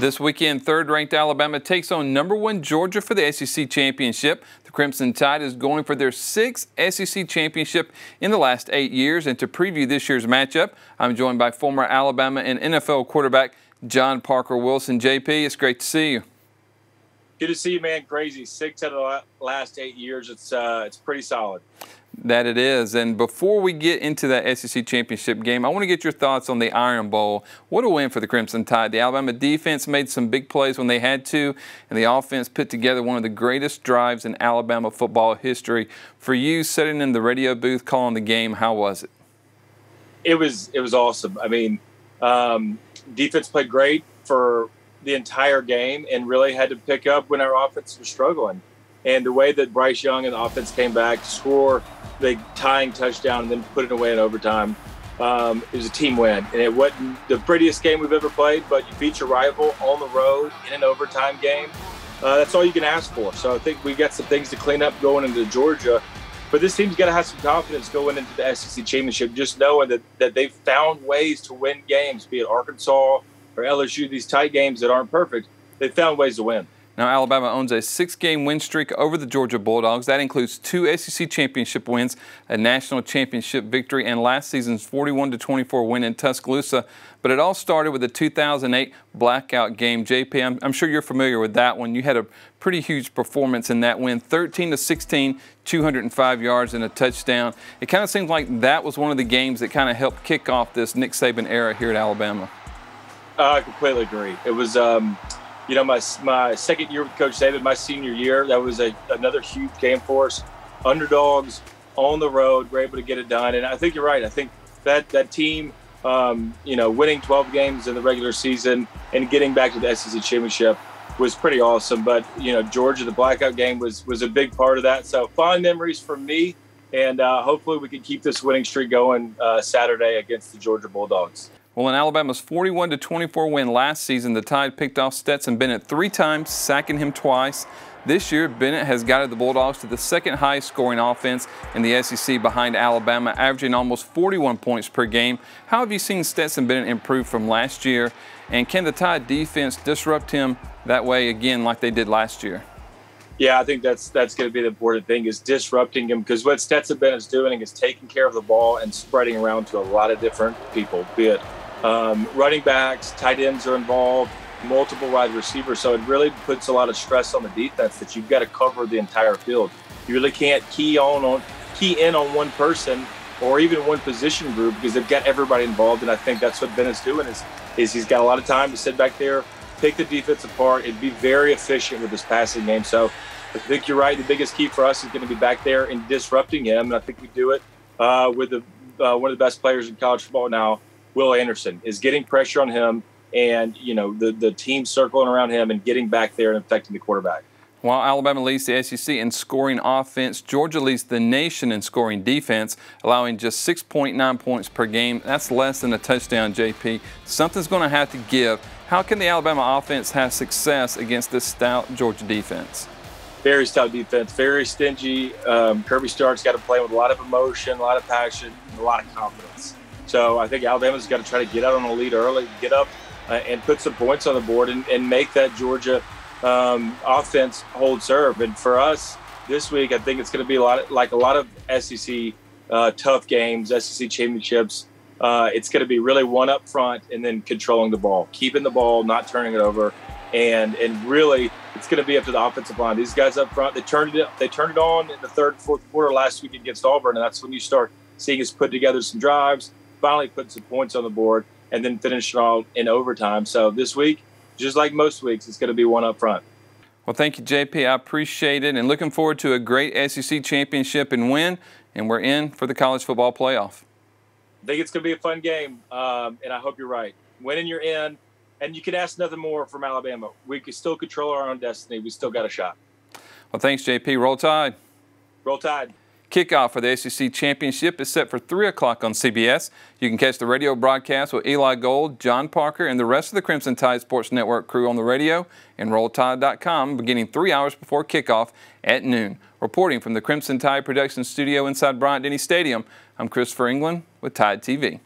This weekend, third-ranked Alabama takes on number one Georgia for the SEC championship. The Crimson Tide is going for their sixth SEC championship in the last eight years. And to preview this year's matchup, I'm joined by former Alabama and NFL quarterback John Parker Wilson. JP, it's great to see you. Good to see you, man. Crazy. Six out of the last eight years. It's uh, it's pretty solid. That it is. And before we get into that SEC championship game, I want to get your thoughts on the Iron Bowl. What a win for the Crimson Tide. The Alabama defense made some big plays when they had to, and the offense put together one of the greatest drives in Alabama football history. For you, sitting in the radio booth calling the game, how was it? It was it was awesome. I mean, um, defense played great for the entire game and really had to pick up when our offense was struggling. And the way that Bryce Young and the offense came back to score the tying touchdown and then put it away in overtime, um, it was a team win. And it wasn't the prettiest game we've ever played, but you beat your rival on the road in an overtime game. Uh, that's all you can ask for. So I think we got some things to clean up going into Georgia. But this team's got to have some confidence going into the SEC championship, just knowing that, that they've found ways to win games, be it Arkansas or LSU, these tight games that aren't perfect. They found ways to win. Now, Alabama owns a six game win streak over the Georgia Bulldogs. That includes two SEC championship wins, a national championship victory, and last season's 41 24 win in Tuscaloosa. But it all started with the 2008 blackout game. JP, I'm, I'm, sure you're familiar with that one. You had a pretty huge performance in that win 13 to 16, 205 yards and a touchdown. It kind of seems like that was one of the games that kind of helped kick off this Nick Saban era here at Alabama. I completely agree. It was. Um, you know, my my second year with Coach Saban, my senior year, that was a, another huge game for us. Underdogs on the road, we're able to get it done, and I think you're right. I think that that team, um, you know, winning 12 games in the regular season and getting back to the SEC championship was pretty awesome. But you know, Georgia, the blackout game was was a big part of that. So fond memories for me, and uh, hopefully we can keep this winning streak going uh, Saturday against the Georgia Bulldogs. Well, in Alabama's 41 24 win last season, the Tide picked off Stetson Bennett three times, sacking him twice. This year, Bennett has guided the Bulldogs to the second highest scoring offense in the SEC behind Alabama, averaging almost 41 points per game. How have you seen Stetson Bennett improve from last year? And can the Tide defense disrupt him that way again like they did last year? Yeah, I think that's that's going to be the important thing is disrupting him because what Stetson Bennett is doing is taking care of the ball and spreading around to a lot of different people, be it um, running backs, tight ends are involved, multiple wide receivers. So it really puts a lot of stress on the defense that you've got to cover the entire field. You really can't key on on key in on one person or even one position group because they've got everybody involved. And I think that's what Ben is doing is is he's got a lot of time to sit back there, pick the defense apart, and be very efficient with his passing game. So I think you're right. The biggest key for us is going to be back there and disrupting him. And I think we do it uh, with the, uh, one of the best players in college football now Will Anderson is getting pressure on him and you know the the team circling around him and getting back there and affecting the quarterback. While Alabama leads the SEC in scoring offense, Georgia leads the nation in scoring defense, allowing just 6.9 points per game. That's less than a touchdown, JP. Something's going to have to give. How can the Alabama offense have success against this stout Georgia defense? Very stout defense, very stingy. Um, Kirby Smart's got to play with a lot of emotion, a lot of passion, a lot of confidence. So I think Alabama's got to try to get out on a lead early, get up uh, and put some points on the board and, and make that Georgia um, offense hold serve. And for us this week, I think it's going to be a lot of, like a lot of SEC uh, tough games, SEC championships. Uh, it's going to be really one up front and then controlling the ball, keeping the ball, not turning it over, and and really it's going to be up to the offensive line. These guys up front, they turned it they turned it on in the third, fourth quarter last week against Auburn, and that's when you start seeing us put together some drives, finally put some points on the board and then finish it all in overtime. So this week, just like most weeks, it's going to be one up front. Well, thank you, JP. I appreciate it and looking forward to a great SEC championship and win. And we're in for the college football playoff. I think it's going to be a fun game, um, and I hope you're right. Winning, you're in, and you can ask nothing more from Alabama. We can still control our own destiny. We still got a shot. Well, thanks, JP. Roll Tide. Roll Tide. Kickoff for the SEC Championship is set for 3 o'clock on CBS. You can catch the radio broadcast with Eli Gold, John Parker, and the rest of the Crimson Tide Sports Network crew on the radio and RollTide.com beginning three hours before kickoff at noon. Reporting from the Crimson Tide Production Studio inside Bryant Denny Stadium, I'm Christopher England with Tide TV.